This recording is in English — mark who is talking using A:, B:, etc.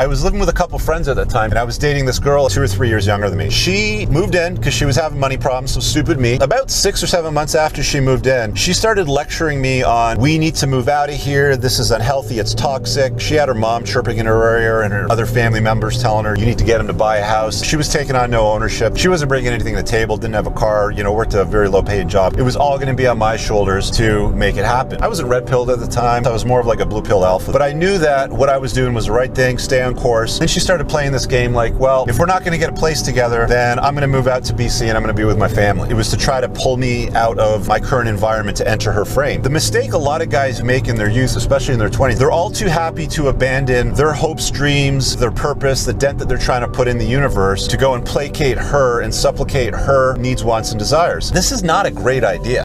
A: I was living with a couple friends at that time, and I was dating this girl two or three years younger than me. She moved in because she was having money problems, so stupid me. About six or seven months after she moved in, she started lecturing me on we need to move out of here. This is unhealthy. It's toxic. She had her mom chirping in her ear and her other family members telling her you need to get him to buy a house. She was taking on no ownership. She wasn't bringing anything to the table. Didn't have a car. You know, worked a very low paid job. It was all going to be on my shoulders to make it happen. I wasn't red pilled at the time. I was more of like a blue pill alpha. But I knew that what I was doing was the right thing. Stay on course. Then she started playing this game like, well, if we're not going to get a place together, then I'm going to move out to BC and I'm going to be with my family. It was to try to pull me out of my current environment to enter her frame. The mistake a lot of guys make in their youth, especially in their 20s, they're all too happy to abandon their hopes, dreams, their purpose, the dent that they're trying to put in the universe to go and placate her and supplicate her needs, wants, and desires. This is not a great idea.